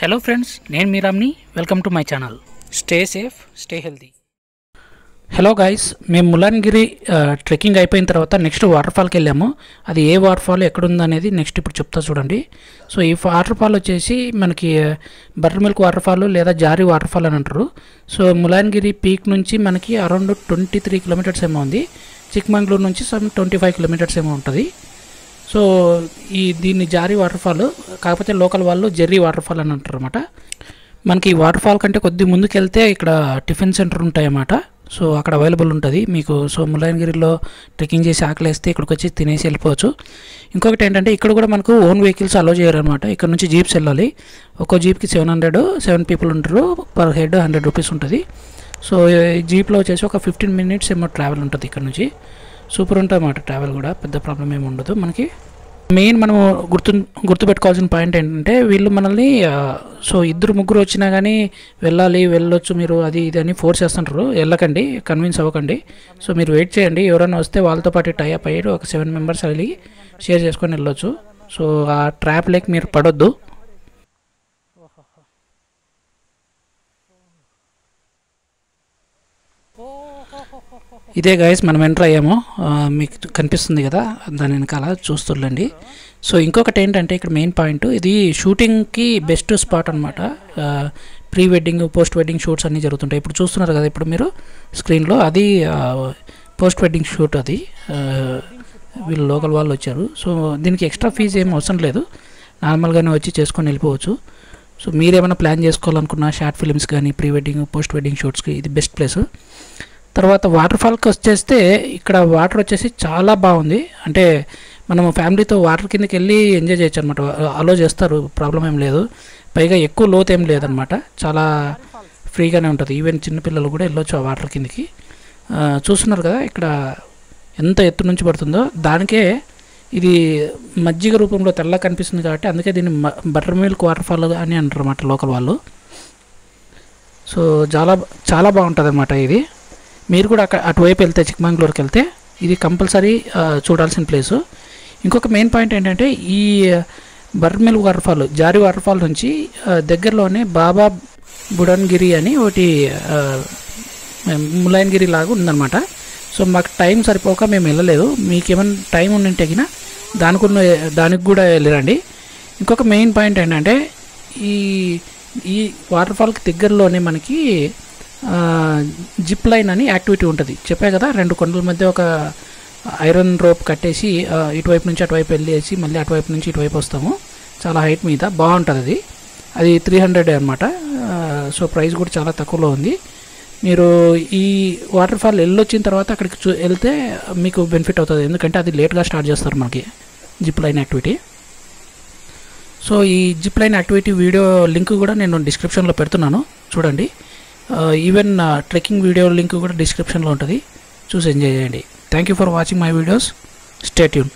Hello friends నేను మీరామ్ని welcome to my channel stay safe stay healthy hello guys మేము ములాన్గిరి trekking అయిపోయిన తర్వాత next water ఫాల్కి వెళ్ళాము. అది ఏ వాటర్ ఫాల్ ఎక్కడుంది అనేది నెక్స్ట్ ఇప్పుడు చెప్తా చూడండి. సో ఈ వాటర్ ఫాల్ వచ్చేసి మనకి బటర్ మిల్క్ వాటర్ ఫాల్ లేదా జారీ వాటర్ ఫాల్ అని అంటారు. సో ములాన్గిరి పీక్ నుంచి మనకి అరౌండ్ ట్వంటీ త్రీ కిలోమీటర్స్ ఏమో ఉంది. చిక్మంగళూరు నుంచి సమ్ ట్వంటీ ఫైవ్ కిలోమీటర్స్ ఏమో ఉంటుంది. సో ఈ దీన్ని జారీ వాటర్ ఫాల్ కాకపోతే లోకల్ వాళ్ళు జెర్రీ వాటర్ ఫాల్ అని అంటారు అనమాట మనకి ఈ వాటర్ ఫాల్ కంటే కొద్ది ముందుకెళ్తే ఇక్కడ టిఫిన్ సెంటర్ ఉంటాయన్నమాట. సో అక్కడ అవైలబుల్ ఉంటుంది. మీకు సో ముల్లాయనగిరిలో ట్రెక్కింగ్ చేసి ఆకలేస్తే ఇక్కడికి వచ్చి తినేసి వెళ్ళిపోవచ్చు. ఇంకొకటి ఏంటంటే ఇక్కడ కూడా మనకు ఓన్ వెహికల్స్ అలో చేయరు అనమాట ఇక్కడ నుంచి జీప్స్ వెళ్ళాలి. ఒక్కో జీప్కి సెవెన్ హండ్రెడ్ సెవెన్ పీపుల్ ఉంటారు. పర్ హెడ్ హండ్రెడ్ రూపీస్ ఉంటుంది. సో జీప్లో వచ్చేసి ఒక ఫిఫ్టీన్ మినిట్స్ ఏమో ట్రావెల్ ఉంటుంది ఇక్కడ నుంచి. సూపర్ ఉంటుంది అన్నమాట ట్రావెల్ కూడా పెద్ద ప్రాబ్లం ఏమి ఉండదు. మనకి మెయిన్ మనము గుర్తు గుర్తుపెట్టుకోవాల్సిన పాయింట్ ఏంటంటే వీళ్ళు మనల్ని సో ఇద్దరు ముగ్గురు వచ్చినా కానీ వెళ్ళాలి వెళ్ళొచ్చు మీరు అది ఇది అని ఫోర్స్ చేస్తుంటారు. వెళ్ళకండి కన్విన్స్ అవ్వకండి. సో మీరు వెయిట్ చేయండి. ఎవరైనా వస్తే వాళ్ళతో పాటు టైప్ అయ్యారు ఒక సెవెన్ మెంబర్స్ వెళ్ళి షేర్ చేసుకొని వెళ్ళొచ్చు. సో ఆ ట్రాప్ లేక్ మీరు పడొద్దు. ఇదే గైస్ మనం ఎంటర్ అయ్యాము. మీకు కనిపిస్తుంది కదా దాని వెనకాల చూస్తుండండి సో ఇంకొకటి ఏంటంటే ఇక్కడ మెయిన్ పాయింట్ ఇది షూటింగ్కి బెస్ట్ స్పాట్ అనమాట pre wedding post wedding shoots అన్నీ జరుగుతుంటాయి. ఇప్పుడు చూస్తున్నారు కదా ఇప్పుడు మీరు స్క్రీన్లో అది పోస్ట్ వెడ్డింగ్ షూట్ అది వీళ్ళు లోకల్ వాళ్ళు వచ్చారు. సో దీనికి ఎక్స్ట్రా ఫీజు ఏం అవసరం లేదు. నార్మల్గానే వచ్చి చేసుకొని వెళ్ళిపోవచ్చు. సో మీరేమైనా ప్లాన్ చేసుకోవాలనుకున్న షార్ట్ ఫిల్మ్స్ కానీ ప్రీ వెడ్డింగ్ పోస్ట్ వెడ్డింగ్ షూట్స్కి ఇది బెస్ట్ ప్లేస్ తర్వాత వాటర్ ఫాల్కి వచ్చేస్తే ఇక్కడ వాటర్ వచ్చేసి చాలా బాగుంది. అంటే మనం ఫ్యామిలీతో వాటర్ కిందకి వెళ్ళి ఎంజాయ్ చేయొచ్చు అనమాట అలో చేస్తారు ప్రాబ్లం ఏం లేదు. పైగా ఎక్కువ లోతు ఏం లేదనమాట చాలా ఫ్రీగానే ఉంటుంది. ఈవెన్ చిన్నపిల్లలు కూడా వెళ్ళొచ్చు ఆ వాటర్ కిందకి. చూస్తున్నారు కదా ఇక్కడ ఎంత ఎత్తు నుంచి పడుతుందో. దానికే ఇది మజ్జిగ రూపంలో తెల్ల కనిపిస్తుంది కాబట్టి అందుకే దీన్ని బటర్ మిల్క్ వాటర్ ఫాల్ అని అంటారు అన్నమాట లోకల్ వాళ్ళు. సో చాలా చాలా బాగుంటుంది అన్నమాట ఇది. మీరు కూడా అక్కడ అటువైపు వెళ్తే చిక్మంగళూరుకి వెళ్తే ఇది కంపల్సరీ చూడాల్సిన ప్లేసు. ఇంకొక మెయిన్ పాయింట్ ఏంటంటే ఈ Barmil waterfall Jari waterfall నుంచి దగ్గరలోనే బాబా బుడన్గిరి అని ఒకటి ములాయన్గిరి ములాయనగిరి లాగా ఉందన్నమాట. సో మాకు టైం సరిపోక మేము వెళ్ళలేదు. మీకు ఏమైనా టైం ఉండి తగిన దానికి దానికి కూడా వెళ్ళిరండి. ఇంకొక మెయిన్ పాయింట్ ఏంటంటే ఈ ఈ వాటర్ఫాల్కి దగ్గరలోనే మనకి జిప్ లైన్ అని యాక్టివిటీ ఉంటుంది. చెప్పే కదా రెండు కొండల మధ్య ఒక ఐరన్ రోప్ కట్టేసి ఇటువైపు నుంచి అటువైపు వెళ్ళేసి మళ్ళీ అటువైపు నుంచి ఇటువైపు వస్తాము. చాలా హైట్ మీద. బాగుంటుంది అది. అది త్రీ హండ్రెడ్ అనమాట సో ప్రైస్ కూడా చాలా తక్కువలో ఉంది. మీరు ఈ వాటర్ ఫాల్ వెళ్ళొచ్చిన తర్వాత అక్కడికి చూ వెళ్తే మీకు బెనిఫిట్ అవుతుంది. ఎందుకంటే అది లేట్గా స్టార్ట్ చేస్తారు మనకి జిప్ లైన్ యాక్టివిటీ. సో ఈ zip line activity video link కూడా నేను డిస్క్రిప్షన్లో పెడుతున్నాను. చూడండి. ఈవెన్ ట్రెక్కింగ్ వీడియో లింక్ కూడా డిస్క్రిప్షన్లో ఉంటుంది. చూసి ఎంజాయ్ చేయండి. Thank you for watching my videos stay tuned